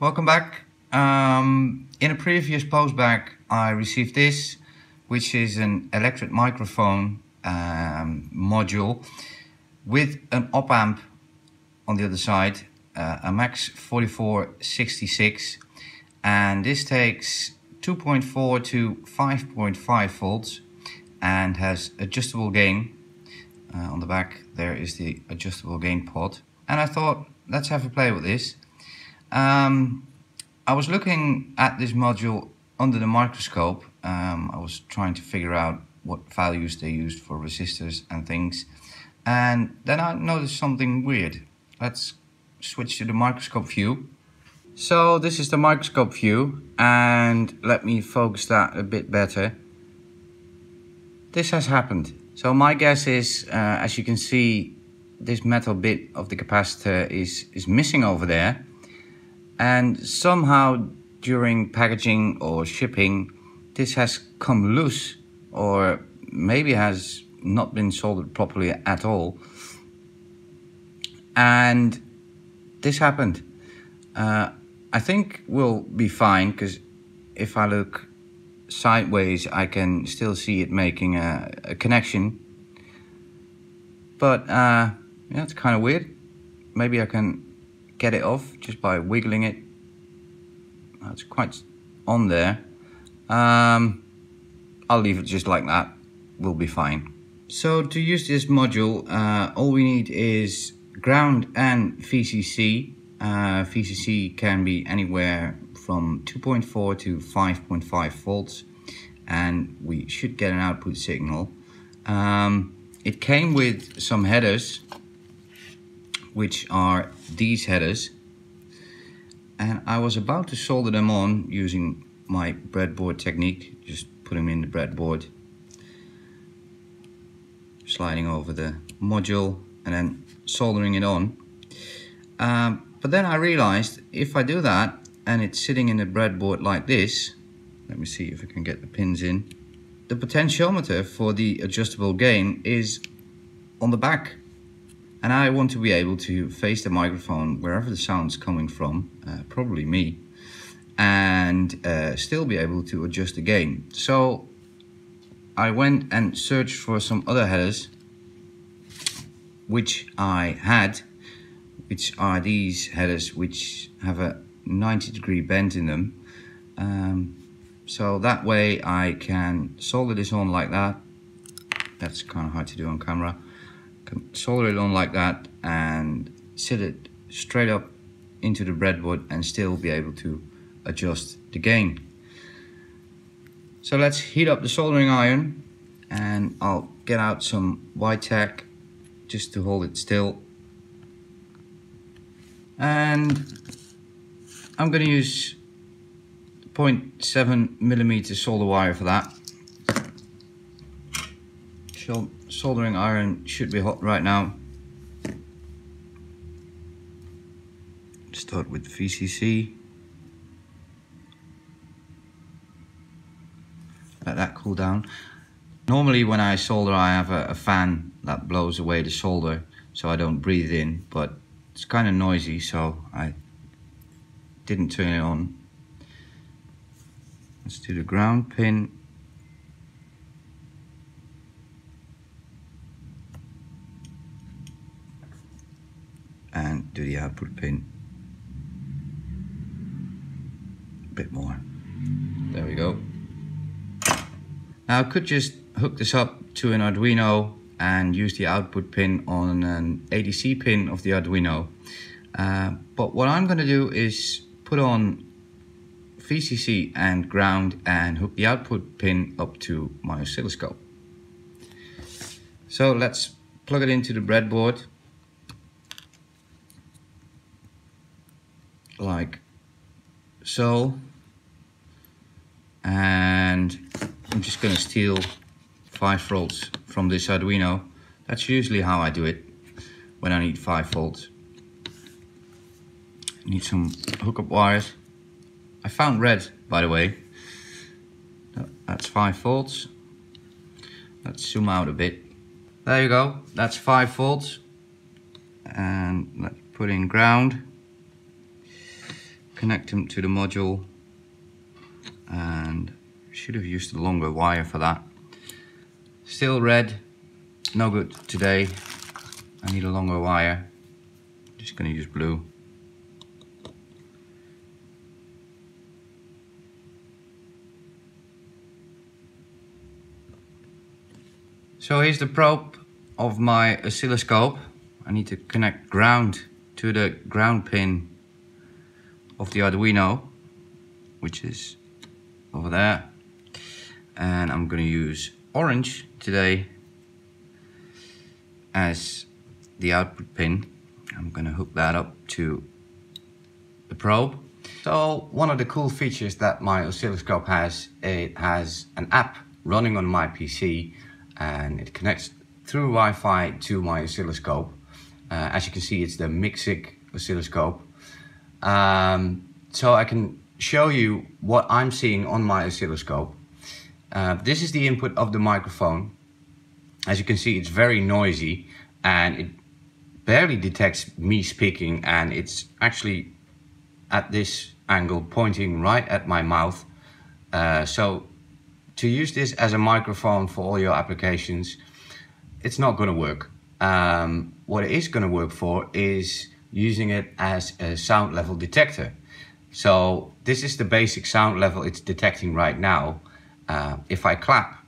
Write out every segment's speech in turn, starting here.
Welcome back. Um, in a previous postbag, I received this, which is an electret microphone um, module with an op amp on the other side, uh, a MAX4466, and this takes 2.4 to 5.5 volts and has adjustable gain. Uh, on the back there is the adjustable gain pot, and I thought let's have a play with this. Um, I was looking at this module under the microscope. Um, I was trying to figure out what values they used for resistors and things. And then I noticed something weird. Let's switch to the microscope view. So this is the microscope view and let me focus that a bit better. This has happened. So my guess is, uh, as you can see, this metal bit of the capacitor is, is missing over there and somehow during packaging or shipping this has come loose or maybe has not been soldered properly at all. And this happened. Uh, I think we'll be fine because if I look sideways I can still see it making a, a connection. But uh, yeah it's kind of weird. Maybe I can get it off just by wiggling it. That's quite on there. Um, I'll leave it just like that. We'll be fine. So to use this module, uh, all we need is ground and VCC. Uh, VCC can be anywhere from 2.4 to 5.5 volts and we should get an output signal. Um, it came with some headers which are these headers. And I was about to solder them on using my breadboard technique just put them in the breadboard sliding over the module and then soldering it on. Um, but then I realized if I do that and it's sitting in the breadboard like this let me see if I can get the pins in the potentiometer for the adjustable gain is on the back and I want to be able to face the microphone wherever the sound's coming from, uh, probably me, and uh, still be able to adjust the gain. So I went and searched for some other headers, which I had, which are these headers which have a 90 degree bend in them. Um, so that way I can solder this on like that. That's kind of hard to do on camera solder it on like that and sit it straight up into the breadboard and still be able to adjust the gain. So let's heat up the soldering iron and I'll get out some white tack just to hold it still. And I'm going to use 0.7 millimeter solder wire for that soldering iron should be hot right now. Start with VCC. Let that cool down. Normally when I solder I have a, a fan that blows away the solder so I don't breathe in but it's kind of noisy so I didn't turn it on. Let's do the ground pin and do the output pin a bit more. There we go. Now I could just hook this up to an Arduino and use the output pin on an ADC pin of the Arduino. Uh, but what I'm going to do is put on VCC and ground and hook the output pin up to my oscilloscope. So let's plug it into the breadboard like so and I'm just going to steal 5 volts from this Arduino. That's usually how I do it when I need 5 volts need some hookup wires. I found red by the way. That's 5 volts let's zoom out a bit. There you go. That's 5 volts and let's put in ground connect them to the module and should have used a longer wire for that. Still red, no good today. I need a longer wire. Just gonna use blue. So here's the probe of my oscilloscope. I need to connect ground to the ground pin of the Arduino, which is over there. And I'm gonna use orange today as the output pin. I'm gonna hook that up to the probe. So one of the cool features that my oscilloscope has, it has an app running on my PC and it connects through Wi-Fi to my oscilloscope. Uh, as you can see, it's the Micsig oscilloscope. Um, so I can show you what I'm seeing on my oscilloscope. Uh, this is the input of the microphone. As you can see, it's very noisy and it barely detects me speaking and it's actually at this angle pointing right at my mouth. Uh, so to use this as a microphone for all your applications, it's not going to work. Um, what it is going to work for is using it as a sound level detector. So this is the basic sound level it's detecting right now. Uh, if I clap,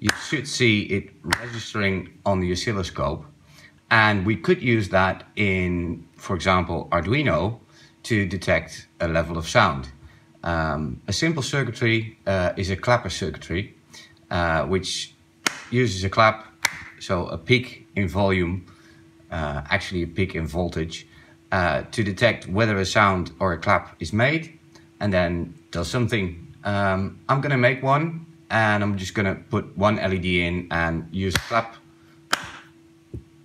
you should see it registering on the oscilloscope. And we could use that in, for example, Arduino to detect a level of sound. Um, a simple circuitry uh, is a clapper circuitry, uh, which uses a clap, so a peak in volume, uh, actually a peak in voltage, uh, to detect whether a sound or a clap is made, and then does something. Um, I'm gonna make one, and I'm just gonna put one LED in and use clap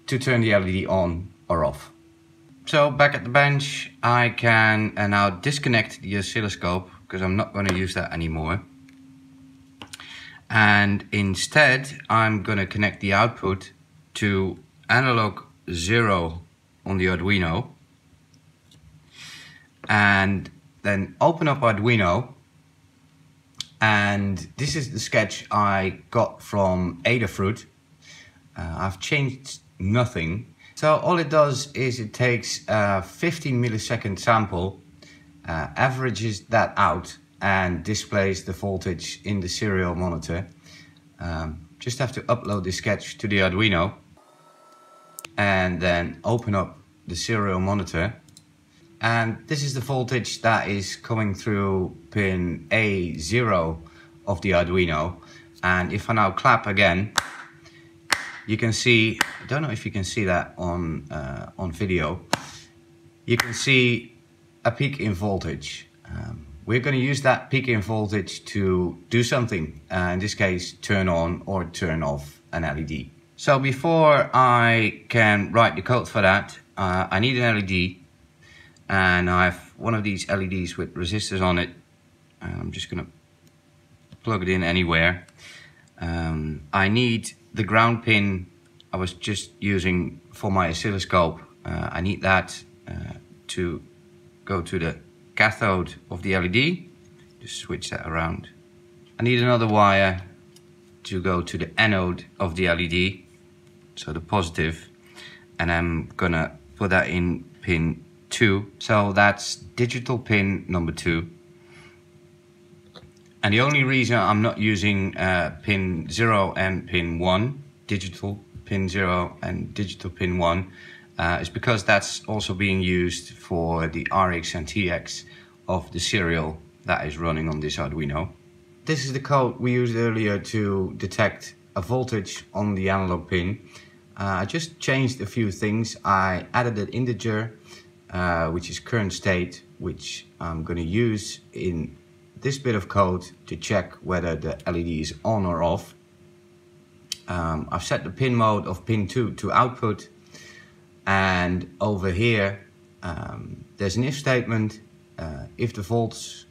to turn the LED on or off. So back at the bench, I can uh, now disconnect the oscilloscope because I'm not going to use that anymore. And instead, I'm going to connect the output to analog 0 on the Arduino. And then open up Arduino. And this is the sketch I got from Adafruit. Uh, I've changed nothing so all it does is it takes a 15 millisecond sample, uh, averages that out and displays the voltage in the serial monitor. Um, just have to upload the sketch to the Arduino and then open up the serial monitor. And this is the voltage that is coming through pin A0 of the Arduino. And if I now clap again, you can see, I don't know if you can see that on, uh, on video, you can see a peak in voltage. Um, we're going to use that peak in voltage to do something, uh, in this case turn on or turn off an LED. So before I can write the code for that, uh, I need an LED and I have one of these LEDs with resistors on it. And I'm just going to plug it in anywhere. Um, I need the ground pin I was just using for my oscilloscope. Uh, I need that uh, to go to the cathode of the LED. Just switch that around. I need another wire to go to the anode of the LED, so the positive, and I'm gonna put that in pin 2. So that's digital pin number 2. And the only reason I'm not using uh, pin 0 and pin 1, digital pin 0 and digital pin 1, uh, is because that's also being used for the RX and TX of the serial that is running on this Arduino. This is the code we used earlier to detect a voltage on the analog pin. Uh, I just changed a few things. I added an integer, uh, which is current state, which I'm going to use in this bit of code to check whether the LED is on or off. Um, I've set the pin mode of pin 2 to output and over here um, there's an if statement. Uh, if the volts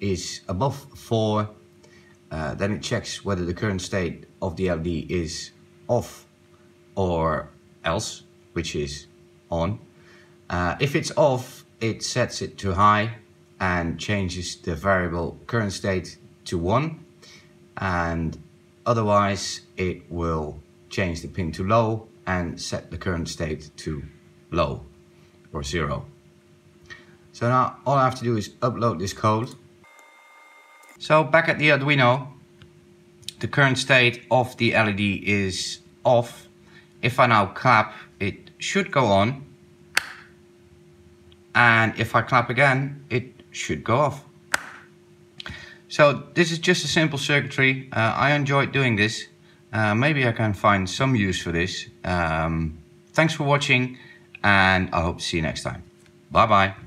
is above 4 uh, then it checks whether the current state of the LED is off or else, which is on. Uh, if it's off, it sets it to high and changes the variable current state to 1 and otherwise it will change the pin to low and set the current state to low or 0. So now all I have to do is upload this code. So back at the Arduino, the current state of the LED is off. If I now clap, it should go on. And if I clap again, it should go off. So this is just a simple circuitry. Uh, I enjoyed doing this. Uh, maybe I can find some use for this. Um, thanks for watching and I hope to see you next time. Bye bye.